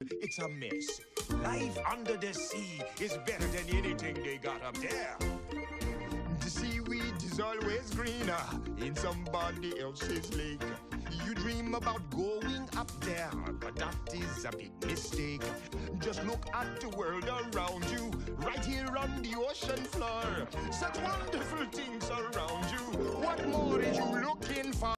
it's a mess. Life under the sea is better than anything they got up there. The seaweed is always greener in somebody else's lake. You dream about going up there, but that is a big mistake. Just look at the world around you, right here on the ocean floor. Such wonderful things around you. What more is? you?